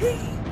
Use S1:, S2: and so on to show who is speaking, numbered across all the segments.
S1: Ah!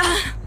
S1: Uh.